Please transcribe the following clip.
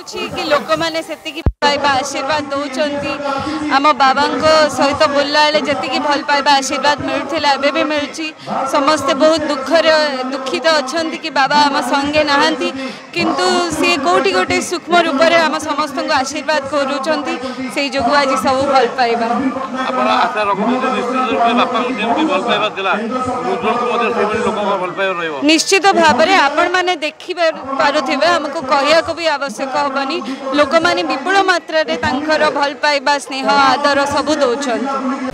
ଲାଗୁଛି କି ଲୋକମାନେ ସେତିକି ପାଇବା ଆଶୀର୍ବାଦ ଦେଉଛନ୍ତି ଆମ ବାବାଙ୍କ ସହିତ ବୁଲିଲା ବେଳେ ଯେତିକି ଭଲ ପାଇବା ଆଶୀର୍ବାଦ ମିଳୁଥିଲା ଏବେ ବି ମିଳୁଛି ସମସ୍ତେ ବହୁତ ଦୁଃଖରେ ଦୁଃଖିତ ଅଛନ୍ତି କି ବାବା ଆମ ସଙ୍ଗେ ନାହାନ୍ତି କିନ୍ତୁ ସିଏ କେଉଁଠି ଗୋଟେ ସୂକ୍ଷ୍ମ ରୂପରେ ଆମ ସମସ୍ତଙ୍କୁ ଆଶୀର୍ବାଦ କରୁଛନ୍ତି ସେଇ ଯୋଗୁଁ ଆଜି ସବୁ ଭଲ ପାଇବା ଆପଣ ଆଶା ରଖୁଛନ୍ତି ବାପାଙ୍କୁ ଯେମିତି ଭଲ ପାଇବା ଥିଲା ମଧ୍ୟ ভালপাইৰ ইয়া নিশ্চিতভাৱে আপোন মানে দেখি পৰো থৈবা আমাক কহিয়া কোবি আৱশ্যক হ'বনি লোকমানি বিপুল মাত্ৰৰে তাঁহৰ ভালপাইবা স্নেহ আদর সবু দওচন্ত